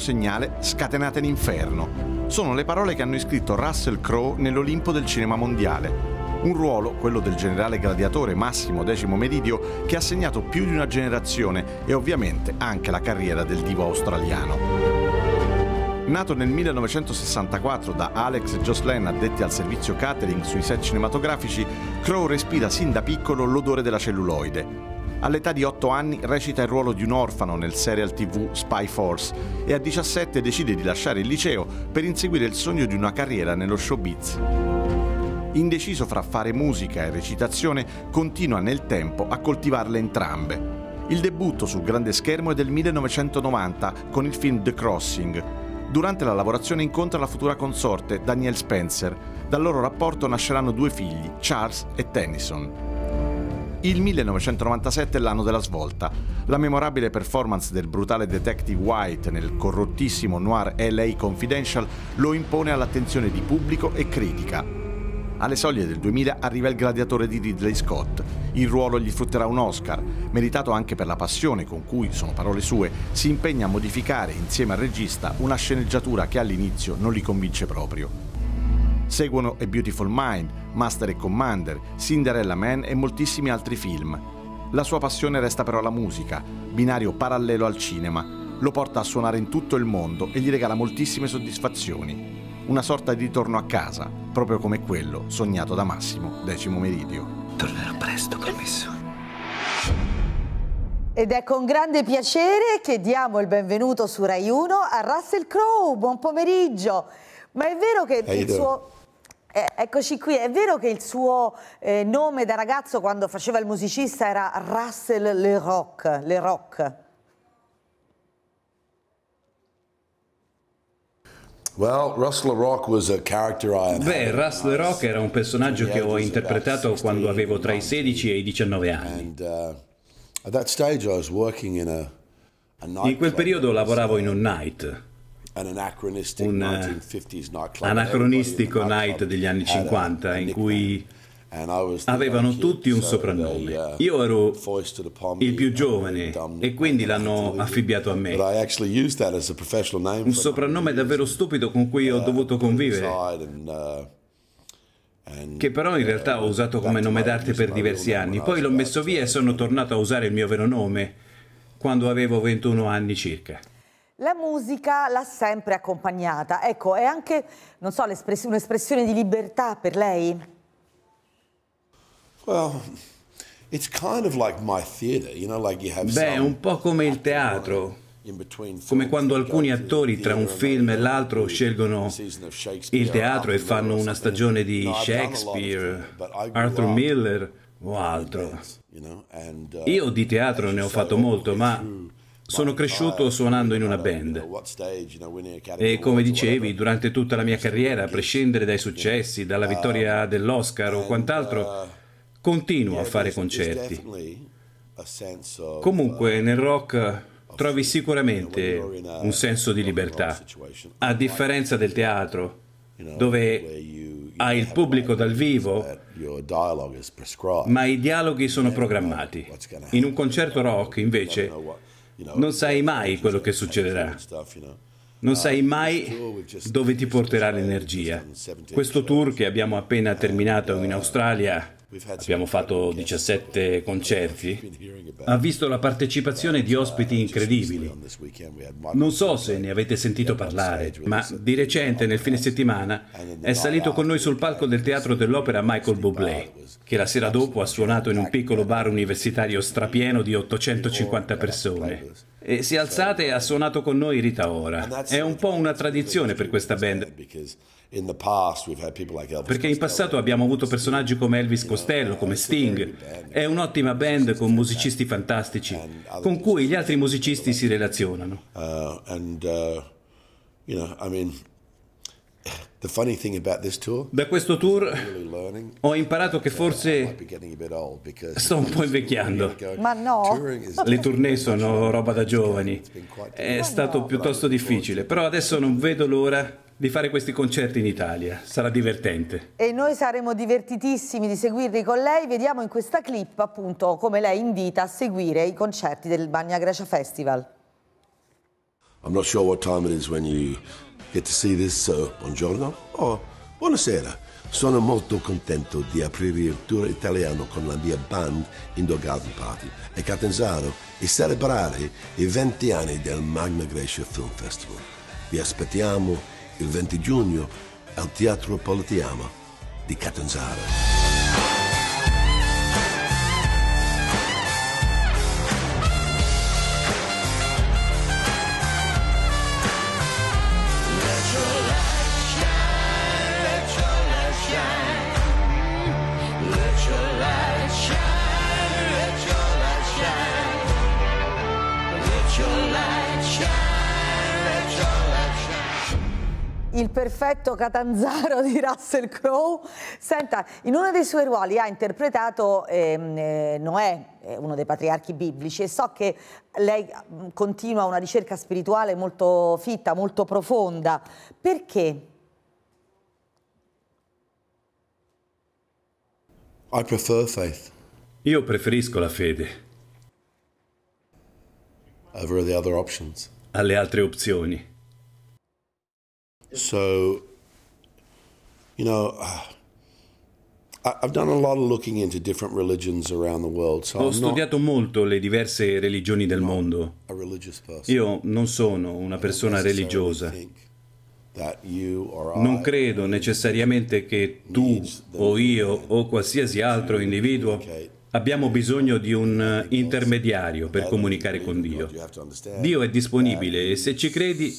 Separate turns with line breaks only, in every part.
segnale scatenate l'inferno. Sono le parole che hanno iscritto Russell Crowe nell'Olimpo del cinema mondiale. Un ruolo, quello del generale gladiatore Massimo X Meridio, che ha segnato più di una generazione e ovviamente anche la carriera del divo australiano. Nato nel 1964 da Alex e Jocelyn addetti al servizio catering sui set cinematografici, Crow respira sin da piccolo l'odore della celluloide. All'età di 8 anni recita il ruolo di un orfano nel serial tv Spy Force e a 17 decide di lasciare il liceo per inseguire il sogno di una carriera nello showbiz. Indeciso fra fare musica e recitazione, continua nel tempo a coltivarle entrambe. Il debutto sul grande schermo è del 1990 con il film The Crossing, Durante la lavorazione incontra la futura consorte Danielle Spencer. Dal loro rapporto nasceranno due figli, Charles e Tennyson. Il 1997 è l'anno della svolta. La memorabile performance del brutale detective White nel corrottissimo noir LA Confidential lo impone all'attenzione di pubblico e critica. Alle soglie del 2000 arriva il gladiatore di Ridley Scott. Il ruolo gli frutterà un Oscar, meritato anche per la passione con cui, sono parole sue, si impegna a modificare insieme al regista una sceneggiatura che all'inizio non li convince proprio. Seguono A Beautiful Mind, Master e Commander, Cinderella Man e moltissimi altri film. La sua passione resta però la musica, binario parallelo al cinema. Lo porta a suonare in tutto il mondo e gli regala moltissime soddisfazioni una sorta di ritorno a casa, proprio come quello sognato da Massimo, decimo meridio.
Tornerò presto, promesso.
Ed è con grande piacere che diamo il benvenuto su Rai 1 a Russell Crowe. Buon pomeriggio. Ma è vero che il suo... Eh, eccoci qui, è vero che il suo eh, nome da ragazzo quando faceva il musicista era Russell Le Rock, Le Rock.
Beh, Russell
Rock era un personaggio che ho interpretato quando avevo tra i 16 e i 19 anni.
Uh,
in quel periodo lavoravo in un night, un anacronistico night degli anni 50 in cui Avevano tutti un soprannome. Uh, Io ero il più giovane e quindi l'hanno affibbiato a me. Un soprannome davvero stupido con cui ho uh, dovuto convivere uh, che però in realtà ho usato come nome d'arte per diversi anni. Poi l'ho messo via e sono tornato a usare il mio vero nome quando avevo 21 anni circa.
La musica l'ha sempre accompagnata. Ecco, è anche, non so, un'espressione di libertà per lei?
Beh, è un po' come il teatro. Come quando alcuni attori tra un film e l'altro scelgono il teatro e fanno una stagione di Shakespeare, Arthur Miller o altro.
Uh,
Io di teatro ne ho fatto molto, ma sono cresciuto suonando in una band e come dicevi, durante tutta la mia carriera, a prescindere dai successi, dalla vittoria dell'Oscar o quant'altro, Continuo a fare concerti. Comunque nel rock trovi sicuramente un senso di libertà, a differenza del teatro, dove hai il pubblico dal vivo, ma i dialoghi sono programmati. In un concerto rock, invece, non sai mai quello che succederà. Non sai mai dove ti porterà l'energia. Questo tour che abbiamo appena terminato in Australia abbiamo fatto 17 concerti, ha visto la partecipazione di ospiti incredibili. Non so se ne avete sentito parlare, ma di recente, nel fine settimana, è salito con noi sul palco del Teatro dell'Opera Michael Bublé, che la sera dopo ha suonato in un piccolo bar universitario strapieno di 850 persone. E si è alzata e ha suonato con noi Rita Ora. È un po' una tradizione per questa band. Perché in passato abbiamo avuto personaggi come Elvis Costello, come Sting. È un'ottima band con musicisti fantastici, con cui gli altri musicisti si relazionano. Da questo tour ho imparato che forse sto un po' invecchiando.
Ma no!
Le tournée sono roba da giovani. È stato piuttosto difficile, però adesso non vedo l'ora di fare questi concerti in Italia. Sarà divertente.
E noi saremo divertitissimi di seguirli con lei. Vediamo in questa clip appunto come lei invita a seguire i concerti del Bagna Grecia Festival.
I'm not sure what time it is when you get to see this, so buongiorno o buonasera. Sono molto contento di aprire il tour italiano con la mia band Indo Garden Party e Catanzaro e celebrare i 20 anni del Magna Grecia Film Festival. Vi aspettiamo il 20 giugno al Teatro Politiama di Catanzaro.
Il perfetto Catanzaro di Russell Crowe. Senta, in uno dei suoi ruoli ha interpretato ehm, eh, Noè, eh, uno dei patriarchi biblici, e so che lei mm, continua una ricerca spirituale molto fitta, molto profonda. Perché?
I prefer faith.
Io preferisco la fede.
Over the other options.
Alle altre opzioni.
So, you know, I've done a lot of looking into different religions around the world. So
Ho studiato molto le diverse religioni del mondo. Io non sono una persona religiosa. Non credo necessariamente che tu o io o qualsiasi altro individuo Abbiamo bisogno di un intermediario per comunicare con Dio. Dio è disponibile e se ci credi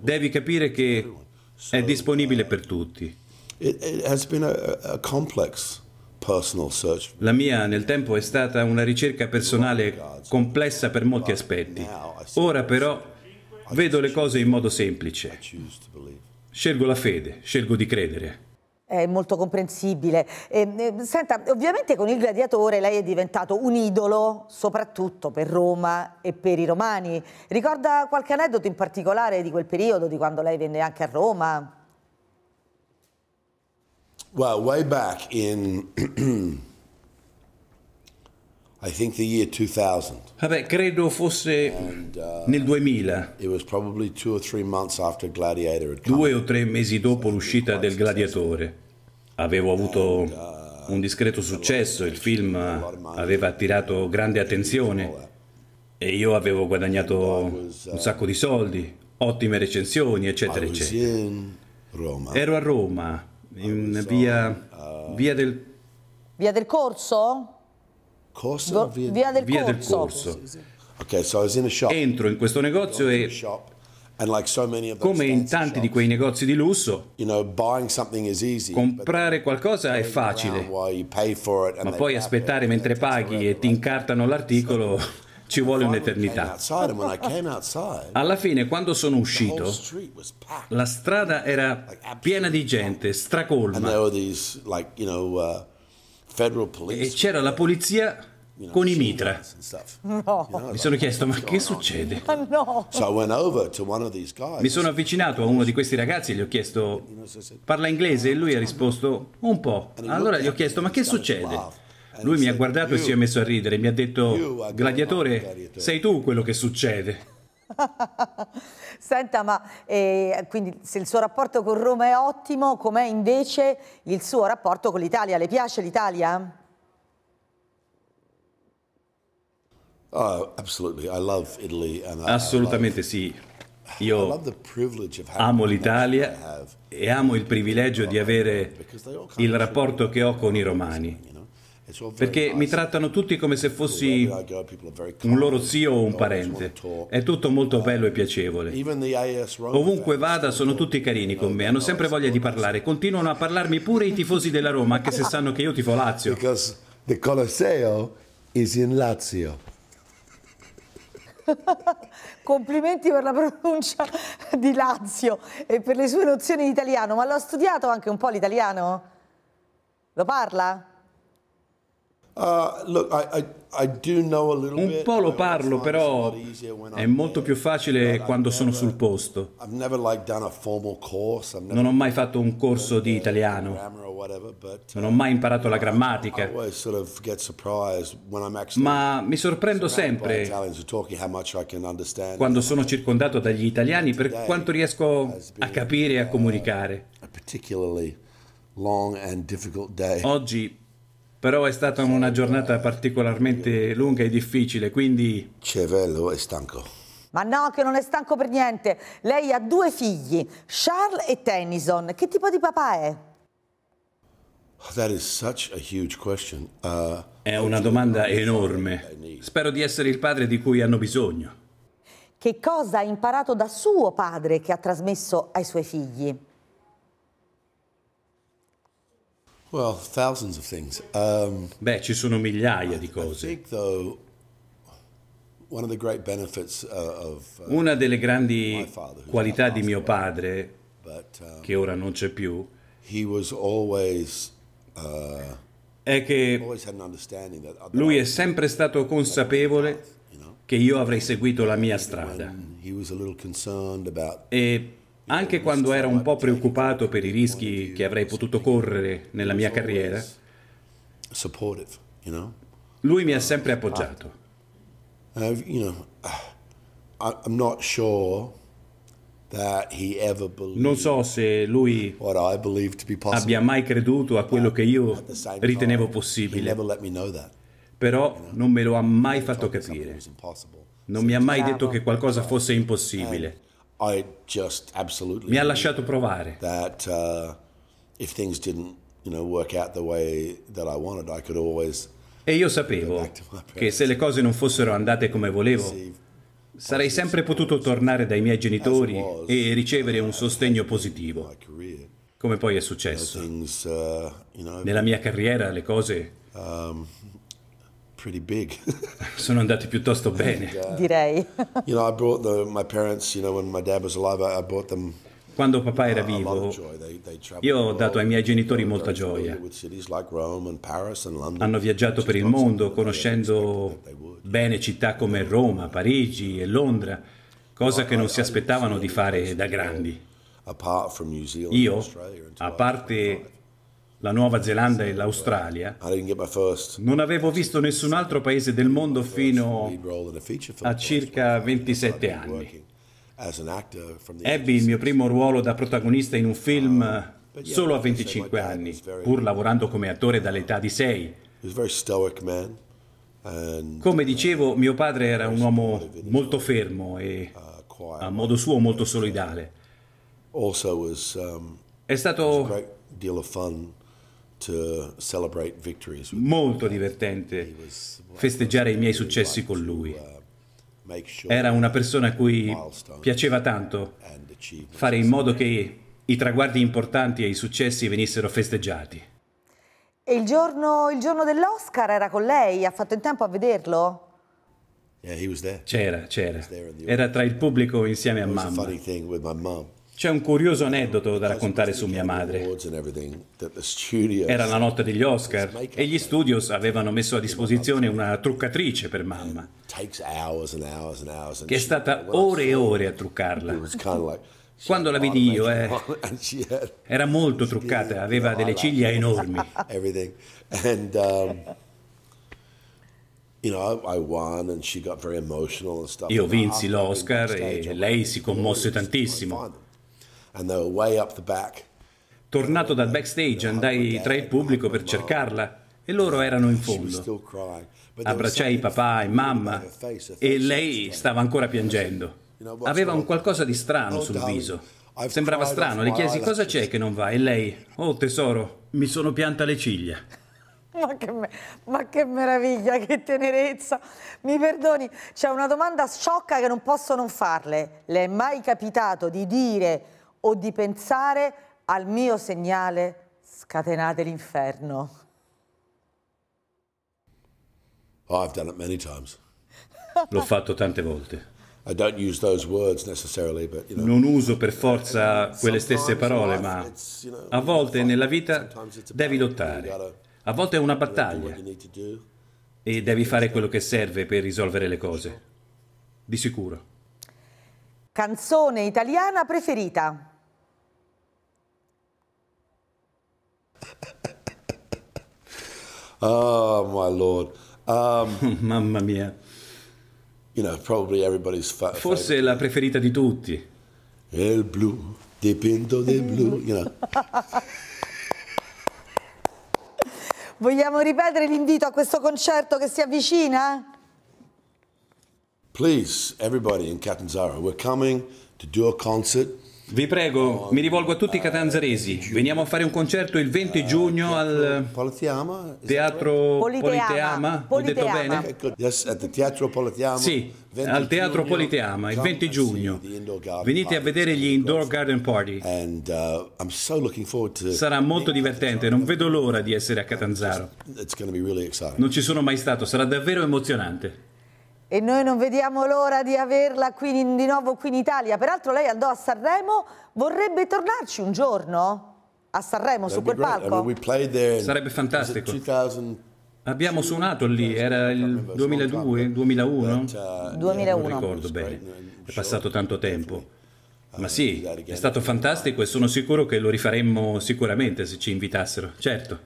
devi capire che è disponibile per tutti. La mia nel tempo è stata una ricerca personale complessa per molti aspetti. Ora però vedo le cose in modo semplice. Scelgo la fede, scelgo di credere
è molto comprensibile. E, eh, senta, ovviamente con il gladiatore lei è diventato un idolo, soprattutto per Roma e per i romani. Ricorda qualche aneddoto in particolare di quel periodo, di quando lei venne anche a Roma?
Well, way back in I think the year 2000.
Vabbè, credo fosse And, uh, nel 2000.
It was probably two or three months after Gladiator had
come. Due o tre mesi dopo l'uscita del Gladiatore. Avevo avuto uh, un discreto successo, il film aveva attirato grande attenzione e io avevo guadagnato un uh, sacco di soldi, ottime recensioni, eccetera, eccetera. Ero a Roma, in via, via del...
Via del Corso?
Corso?
Via, via, del,
via
corso.
del Corso.
Okay, so in
Entro in questo negozio e come in tanti di quei negozi di lusso, comprare qualcosa è facile, ma poi aspettare mentre paghi e ti incartano l'articolo ci vuole un'eternità. Alla fine, quando sono uscito, la strada era piena di gente, stracolma. E c'era la polizia con i mitra.
No.
Mi sono chiesto, ma che succede?
No.
Mi sono avvicinato a uno di questi ragazzi e gli ho chiesto, parla inglese? E lui ha risposto, un po'. Allora gli ho chiesto, ma che succede? Lui mi ha guardato e si è messo a ridere. Mi ha detto, gladiatore, sei tu quello che succede.
Senta, ma eh, quindi se il suo rapporto con Roma è ottimo, com'è invece il suo rapporto con l'Italia? Le piace l'Italia?
Oh,
Assolutamente sì. Io amo l'Italia e amo il privilegio di avere il rapporto che ho con i romani perché mi trattano tutti come se fossi un loro zio o un parente. È tutto molto bello e piacevole. Ovunque vada sono tutti carini con me, hanno sempre voglia di parlare, continuano a parlarmi pure i tifosi della Roma, anche se sanno che io tifo Lazio.
Because the Colosseo is in Lazio.
Complimenti per la pronuncia di Lazio e per le sue nozioni di italiano, ma l'ho studiato anche un po' l'italiano? Lo parla?
Uh.
Un po' lo parlo, però è molto più facile quando sono sul posto. Non ho mai fatto un corso di italiano, non ho mai imparato la grammatica, ma mi sorprendo sempre quando sono circondato dagli italiani per quanto riesco a capire e a comunicare. Oggi però è stata una giornata particolarmente lunga e difficile, quindi...
Cervello è stanco.
Ma no, che non è stanco per niente. Lei ha due figli, Charles e Tennyson. Che tipo di papà è?
Uh, è una domanda enorme. Spero di essere il padre di cui hanno bisogno.
Che cosa ha imparato da suo padre che ha trasmesso ai suoi figli?
Well, thousands of things. Um,
Beh, ci sono migliaia di cose. Uh, uh, Una delle grandi qualità di mio padre, um, che ora non c'è più, uh, è che lui è sempre stato consapevole che io avrei seguito la mia strada. E anche quando ero un po' preoccupato per i rischi che avrei potuto correre nella mia carriera, lui mi ha sempre appoggiato. Non so se lui abbia mai creduto a quello che io ritenevo possibile, però non me lo ha mai fatto capire. Non mi ha mai detto che qualcosa fosse impossibile. Mi ha lasciato provare. That, uh, if things didn't, you know, work out the way that I wanted, I could always e io sapevo che se le cose non fossero andate come volevo, sarei sempre potuto tornare dai miei genitori e ricevere un sostegno positivo, come poi è successo. Uh, Nella mia carriera le cose um, pretty big. Sono andati piuttosto bene.
And, uh, Direi.
you know, I brought the, my parents, you know, when my dad was alive, I, I brought them
quando papà era vivo, io ho dato ai miei genitori molta gioia. Hanno viaggiato per il mondo conoscendo bene città come Roma, Parigi e Londra, cosa che non si aspettavano di fare da grandi. Io, a parte la Nuova Zelanda e l'Australia, non avevo visto nessun altro paese del mondo fino a circa 27 anni. Ebbi il mio primo ruolo da protagonista in un film solo a 25 anni, pur lavorando come attore dall'età di 6. Come dicevo, mio padre era un uomo molto fermo e a modo suo molto solidale. È stato Molto divertente festeggiare i miei successi con lui. Era una persona a cui piaceva tanto fare in modo che i traguardi importanti e i successi venissero festeggiati.
E il giorno, il giorno dell'Oscar era con lei? Ha fatto in tempo a vederlo?
C'era, c'era. Era tra il pubblico insieme a mamma. C'è un curioso aneddoto da raccontare su mia madre. Era la notte degli Oscar e gli studios avevano messo a disposizione una truccatrice per mamma, che è stata ore e ore a truccarla. Quando la vidi io, eh, era molto truccata, aveva delle ciglia enormi. Io vinsi l'Oscar e lei si commosse tantissimo. Tornato dal backstage andai tra il pubblico per cercarla e loro erano in fondo. Abbracciai papà e mamma e lei stava ancora piangendo. Aveva un qualcosa di strano sul viso. Sembrava strano, le chiesi cosa c'è che non va e lei, oh tesoro, mi sono pianta le ciglia.
Ma che, me ma che, meraviglia, che tenerezza. Mi perdoni, c'è una domanda sciocca che non posso non farle. Le è mai capitato di dire o di pensare al mio segnale scatenate l'inferno.
Oh, I've done it many times.
L'ho fatto tante volte.
But,
you know, non uso per forza quelle stesse parole, ma a volte nella vita devi lottare. A volte è una battaglia e devi fare quello che serve per risolvere le cose. Di sicuro.
Canzone italiana preferita?
Oh, my lord. Um,
Mamma mia.
You know, probably everybody's fa-
Forse la preferita di tutti.
El blu, dipinto del blu, you know.
Vogliamo ripetere l'invito a questo concerto che si avvicina?
Please, everybody in Catanzaro, we're coming to do a concert.
Vi prego, mi rivolgo a tutti i catanzaresi. Veniamo a fare un concerto il 20 giugno al
Politeama? is that
Teatro
Politeama.
Politeama. Ho detto bene?
The Teatro Politeama.
Sì,
20
al Teatro Politeama, il
come
20
and
giugno. Venite a vedere gli Indoor. Garden Party.
Uh,
Sarà molto divertente, non vedo l'ora di essere a Catanzaro. Non ci sono mai stato, sarà davvero emozionante.
E noi non vediamo l'ora di averla qui in- di nuovo qui in Italia. Peraltro lei andò a Sanremo, vorrebbe tornarci un giorno a Sanremo su
That'd be
quel
great. I mean,
palco?
Sarebbe fantastico.
2000
Abbiamo suonato lì, era il 2002, 2001?
but, uh,
Non
2001.
ricordo bene, è passato tanto tempo. Ma sì, è stato fantastico e sono sicuro che lo rifaremmo sicuramente se ci invitassero, certo.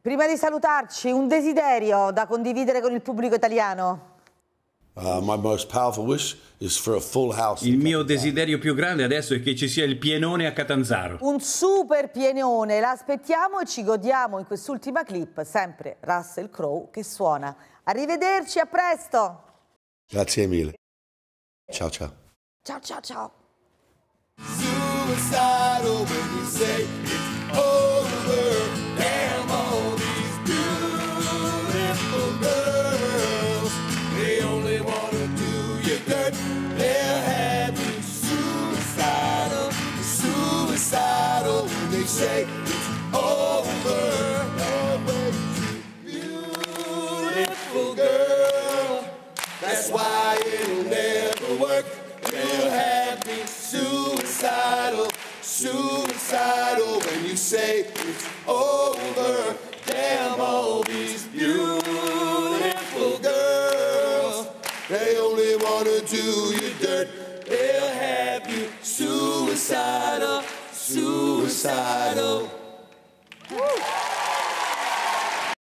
Prima di salutarci, un desiderio da condividere con il pubblico italiano.
Uh.
Il mio desiderio più grande adesso è che ci sia il pienone a Catanzaro.
Un super pienone, l'aspettiamo e ci godiamo in quest'ultima clip, sempre Russell Crowe che suona. Arrivederci, a presto!
Grazie mille. Ciao ciao.
Ciao ciao ciao!